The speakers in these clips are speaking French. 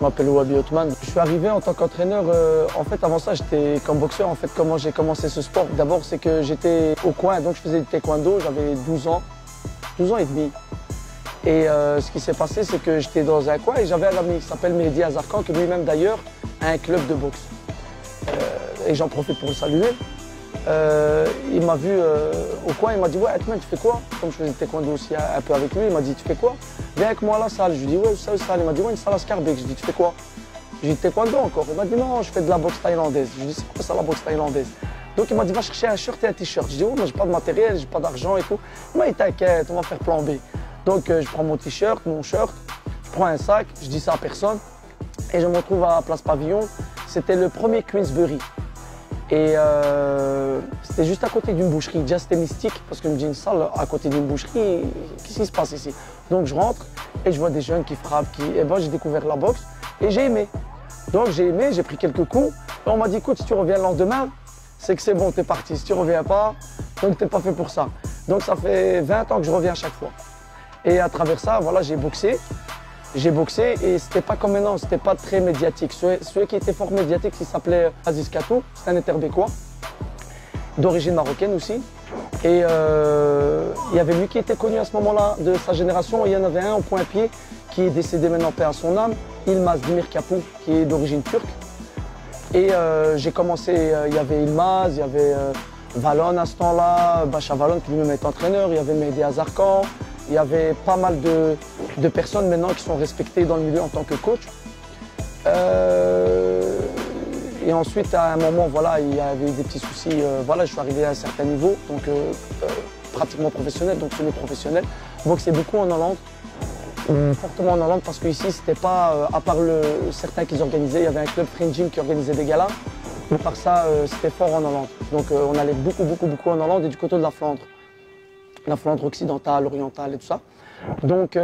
Je m'appelle Wabi Otman. Je suis arrivé en tant qu'entraîneur. euh, en fait, avant ça, j'étais comme boxeur. En fait, comment j'ai commencé ce sport D'abord, c'est que j'étais au coin, donc je faisais du taekwondo. J'avais 12 ans, 12 ans et demi. Et euh, ce qui s'est passé, c'est que j'étais dans un coin et j'avais un ami qui s'appelle Mehdi Azarkan, qui lui-même d'ailleurs a un club de boxe. Euh, et j'en profite pour le saluer. Il m'a vu au coin, il m'a dit Ouais, Atman, tu fais quoi? Comme je faisais du taekwondo aussi un peu avec lui, il m'a dit Tu fais quoi? Viens avec moi à la salle. Je lui dis Ouais, ça, salle. Il m'a dit Ouais, une salle à Scarbeck. Je lui dis Tu fais quoi? J'ai dit taekwondo encore? Il m'a dit Non, je fais de la boxe thaïlandaise. Je lui dis C'est quoi ça la boxe thaïlandaise? Donc il m'a dit Va chercher un shirt et un t-shirt. Je dis Ouais, moi j'ai pas de matériel, j'ai pas d'argent et tout. Il m'a dit T'inquiète, on va faire plan B. Donc euh, je prends mon t-shirt, mon shirt, je prends un sac, je dis ça à personne. Et je me retrouve à Place Pavillon. C'était le premier Queensbury. Et euh, c'était juste à côté d'une boucherie. Déjà, c'était mystique parce que je me dis une salle à côté d'une boucherie, qu'est-ce qui se passe ici? Donc, je rentre et je vois des jeunes qui frappent. Qui... Et ben, j'ai découvert la boxe et j'ai aimé. Donc, j'ai aimé, j'ai pris quelques coups. Et on m'a dit, écoute, si tu reviens le lendemain, c'est que c'est bon, t'es parti. Si tu reviens pas, donc t'es pas fait pour ça. Donc, ça fait 20 ans que je reviens à chaque fois. Et à travers ça, voilà, j'ai boxé. J'ai boxé et c'était pas comme maintenant, c'était pas très médiatique. Celui, celui qui était fort médiatique, il s'appelait Aziz Katou, c'est un interbécois, d'origine marocaine aussi. Et euh, il y avait lui qui était connu à ce moment-là de sa génération. Il y en avait un au point-pied qui est décédé maintenant, paix à son âme, Ilmaz Dimir Kapou, qui est d'origine turque. Et euh, j'ai commencé, euh, il y avait Ilmaz, il y avait Valon à ce temps-là, Bacha Valon qui lui-même est entraîneur, il y avait Mehdi Azarkan, il y avait pas mal de, de personnes maintenant qui sont respectées dans le milieu en tant que coach. Et ensuite, à un moment, voilà, il y avait des petits soucis. euh, voilà, je suis arrivé à un certain niveau, donc euh, euh, pratiquement professionnel, donc semi-professionnel. Boxer beaucoup en Hollande, fortement en Hollande, parce qu'ici, c'était pas, euh, à part le, certains qu'ils organisaient, il y avait un club Gym qui organisait des galas. Mais par ça, euh, c'était fort en Hollande. Donc on allait beaucoup, beaucoup, beaucoup en Hollande et du côté de la Flandre la Flandre occidentale, orientale et tout ça. Donc,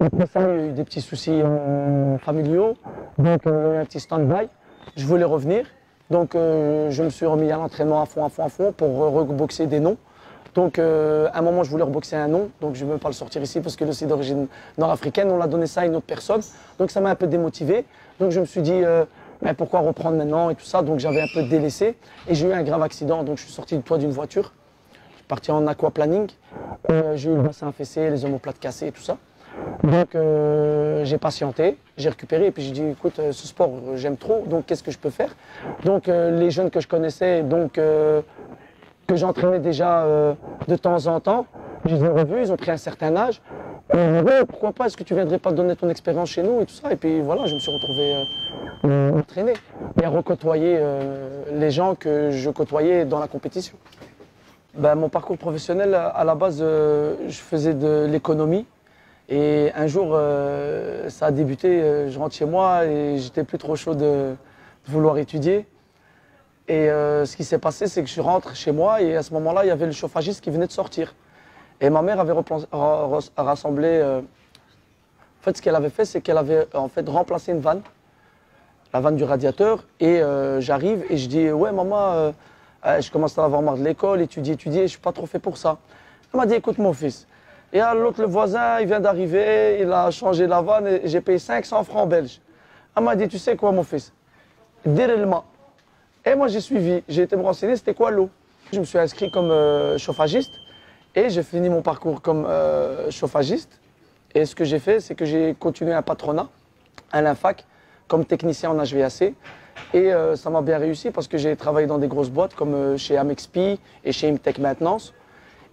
après ça, il y a eu des petits soucis euh, familiaux. Donc, euh, il un petit stand-by. Je voulais revenir. Donc, euh, je me suis remis à l'entraînement à fond, à fond, à fond pour euh, reboxer des noms. Donc, euh, à un moment, je voulais reboxer un nom. Donc, je ne veux pas le sortir ici parce que c'est d'origine nord-africaine. On l'a donné ça à une autre personne. Donc, ça m'a un peu démotivé. Donc, je me suis dit, euh, mais pourquoi reprendre maintenant et tout ça? Donc, j'avais un peu délaissé. Et j'ai eu un grave accident. Donc, je suis sorti du toit d'une voiture parti en aquaplaning. Euh, j'ai eu le bassin affaissé, les omoplates cassées et tout ça. Donc euh, j'ai patienté, j'ai récupéré et puis j'ai dit écoute euh, ce sport euh, j'aime trop donc qu'est-ce que je peux faire? Donc les jeunes que je connaissais donc que j'entraînais déjà de temps en temps, je les ai revus, ils ont pris un certain âge. Ouais, pourquoi pas, est-ce que tu viendrais pas donner ton expérience chez nous et tout ça? Et puis voilà, je me suis retrouvé entraîné et à recôtoyer euh, les gens que je côtoyais dans la compétition. Ben, mon parcours professionnel, à la base, je faisais de l'économie. Et un jour, euh, ça a débuté, euh, je rentre chez moi et j'étais plus trop chaud de, vouloir étudier. Et euh, ce qui s'est passé, c'est que je rentre chez moi et à ce moment-là, il y avait le chauffagiste qui venait de sortir. Et ma mère avait rassemblé. en fait, ce qu'elle avait fait, c'est qu'elle avait en fait remplacé une vanne, la vanne du radiateur. Et j'arrive et je dis Ouais, maman, je commence à avoir marre de l'école, étudier, étudier, je suis pas trop fait pour ça. Elle m'a dit Écoute, mon fils. Et à l'autre, le voisin, il vient d'arriver, il a changé la vanne et j'ai payé 500 francs belges. Elle m'a dit Tu sais quoi, mon fils? Direlma. Et moi, j'ai suivi. J'ai été me renseigner, c'était quoi l'eau? Je me suis inscrit comme euh, chauffagiste et j'ai fini mon parcours comme euh, chauffagiste. Et ce que j'ai fait, c'est que j'ai continué un patronat à l'INFAC comme technicien en HVAC. Et euh, ça m'a bien réussi parce que j'ai travaillé dans des grosses boîtes comme chez Amexpi et chez Imtech Maintenance.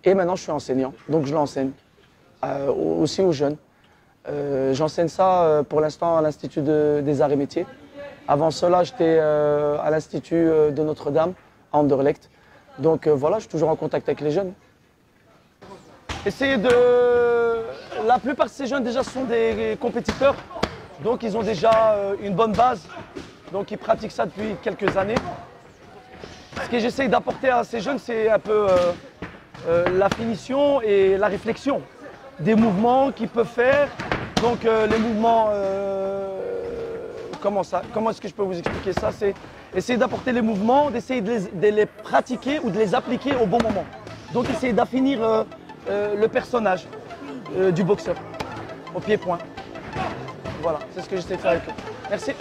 Et maintenant, je suis enseignant. Donc, je l'enseigne aussi aux jeunes. Euh, J'enseigne ça euh, pour l'instant à l'Institut de- des Arts et Métiers. Avant cela, j'étais euh, à l'Institut euh, de Notre-Dame, à Anderlecht. Donc euh, voilà, je suis toujours en contact avec les jeunes. Essayez de... La plupart de ces jeunes déjà sont des compétiteurs, donc ils ont déjà euh, une bonne base, donc ils pratiquent ça depuis quelques années. Ce que j'essaye d'apporter à ces jeunes, c'est un peu euh, euh, la finition et la réflexion des mouvements qu'ils peuvent faire. Donc euh, les mouvements, euh, comment ça Comment est-ce que je peux vous expliquer ça? C'est essayer d'apporter les mouvements, d'essayer de les, pratiquer ou de les appliquer au bon moment. Donc essayer d'affinir euh, le personnage du boxeur au pied-point. Voilà, c'est ce que j'essaie de faire avec eux. Merci.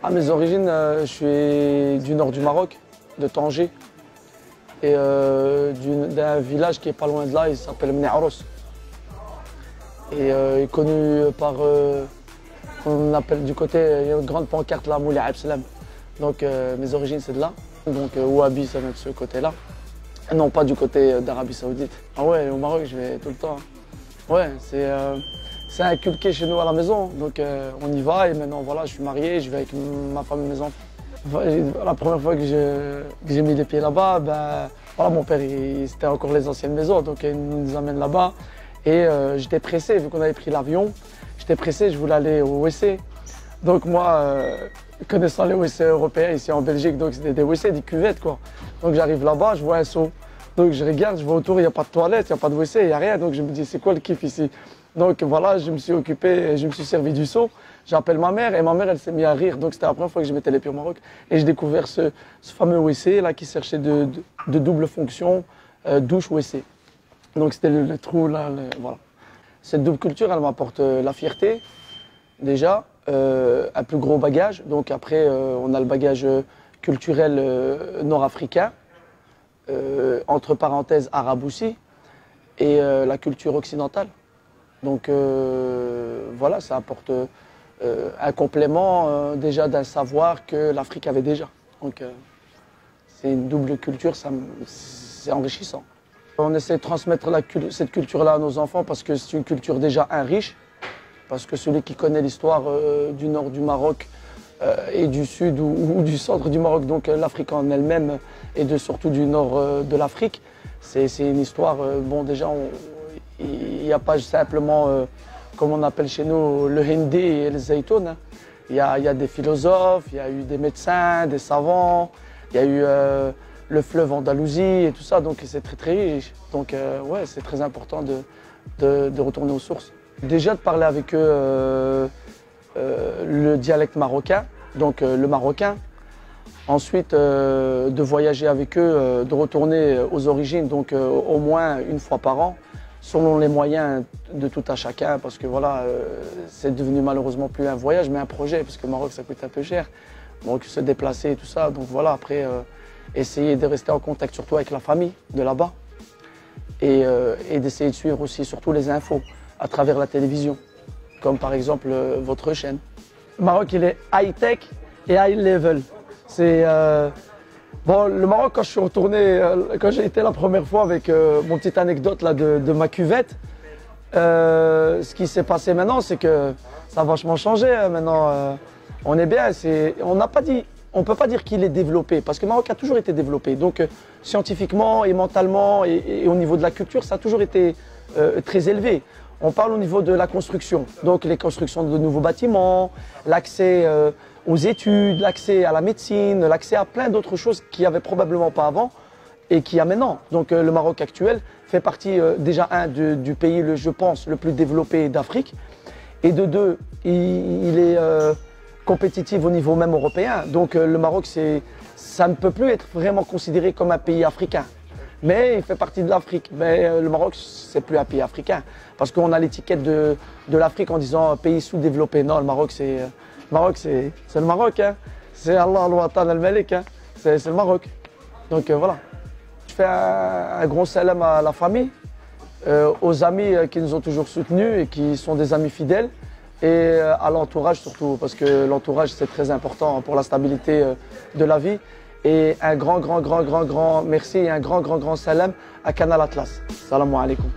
À mes origines, euh, je suis du nord du Maroc, de Tanger, et euh, d'un village qui est pas loin de là, il s'appelle Mnearos. Et euh, il est connu par, on appelle du côté, il y a une grande pancarte là, Mouli Absalam. Donc mes origines c'est de là. Donc Wahhabi, ça vient de ce côté-là. Non, pas du côté d'Arabie Saoudite. Ah ouais, au Maroc, je vais tout le temps. hein. Ouais, c'est c'est inculqué chez nous à la maison. Donc euh, on y va et maintenant voilà, je suis marié, je vais avec ma femme et mes enfants. La première fois que j'ai mis les pieds là-bas, ben, voilà, mon père, c'était encore les anciennes maisons, donc il nous amène là-bas. Et euh, j'étais pressé, vu qu'on avait pris l'avion, j'étais pressé, je voulais aller au WC. Donc moi, euh, connaissant les WC européens ici en Belgique, donc c'était des WC, des cuvettes quoi. Donc j'arrive là-bas, je vois un seau. Donc je regarde, je vois autour, il n'y a pas de toilette, il n'y a pas de WC, il n'y a rien. Donc je me dis, c'est quoi le kiff ici? Donc voilà, je me suis occupé, je me suis servi du seau. J'appelle ma mère et ma mère, elle s'est mise à rire. Donc c'était la première fois que je mettais les pieds au Maroc. Et j'ai découvert ce, fameux WC là qui cherchait de, double fonction, euh, douche-WC. Donc c'était le, trou là, voilà. Cette double culture, elle m'apporte euh, la fierté, déjà, euh, un plus gros bagage. Donc après, on a le bagage culturel nord-africain, entre parenthèses arabe aussi, et la culture occidentale. Donc euh, voilà, ça apporte euh, un complément euh, déjà d'un savoir que l'Afrique avait déjà. Donc c'est une double culture, c'est enrichissant. On essaie de transmettre cette culture-là à nos enfants parce que c'est une culture déjà un riche, parce que celui qui connaît l'histoire du nord du Maroc et du sud ou, du centre du Maroc, donc l'Afrique en elle-même et de, surtout du nord de l'Afrique, c'est une histoire, bon déjà, on- il n'y a pas simplement, euh, comme on appelle chez nous, le hindi et le zaytoun. hein. Il y, a, il y a des philosophes, il y a eu des médecins, des savants, il y a eu euh, le fleuve Andalousie et tout ça, donc c'est très très riche. Donc euh, ouais, c'est très important de, de, retourner aux sources. Déjà de parler avec eux le dialecte marocain, donc le marocain. Ensuite, de voyager avec eux, de retourner aux origines, donc au moins une fois par an, selon les moyens de tout à chacun, parce que voilà, euh, c'est devenu malheureusement plus un voyage, mais un projet, parce que Maroc, ça coûte un peu cher. Donc se déplacer et tout ça. Donc voilà, après, euh, essayer de rester en contact surtout avec la famille de là-bas et, euh, et d'essayer de suivre aussi surtout les infos à travers la télévision, comme par exemple votre chaîne. Maroc, il est high-tech et high-level. C'est bon, le Maroc, quand je suis retourné, euh, quand j'ai été la première fois avec euh, mon petite anecdote là de, ma cuvette, euh, ce qui s'est passé maintenant, c'est que ça a vachement changé. hein, maintenant, euh, on est bien. On n'a pas dit, on peut pas dire qu'il est développé, parce que le Maroc a toujours été développé. Donc, scientifiquement et mentalement et, et au niveau de la culture, ça a toujours été très élevé. On parle au niveau de la construction, donc les constructions de nouveaux bâtiments, l'accès euh, aux études, l'accès à la médecine, l'accès à plein d'autres choses qu'il n'y avait probablement pas avant et qui a maintenant. Donc euh, le Maroc actuel fait partie euh, déjà un du pays, je pense, le plus développé d'Afrique, et de deux, il, il est compétitif au niveau même européen. Donc le Maroc, ça ne peut plus être vraiment considéré comme un pays africain. Mais il fait partie de l'Afrique. Mais euh, le Maroc, c'est plus un pays africain. Parce qu'on a l'étiquette de, l'Afrique en disant euh, pays sous-développé. Non, le Maroc, c'est, euh, le Maroc, c'est. Hein. C'est Allah al-Watan al-Malik. Hein. C'est, le Maroc. Donc voilà. Je fais un, un gros salam à la famille, aux amis qui nous ont toujours soutenus et qui sont des amis fidèles. et à l'entourage surtout, parce que l'entourage c'est très important pour la stabilité de la vie. Et un grand, grand, grand, grand, grand merci et un grand, grand, grand salam à Canal Atlas. Salam alaikum.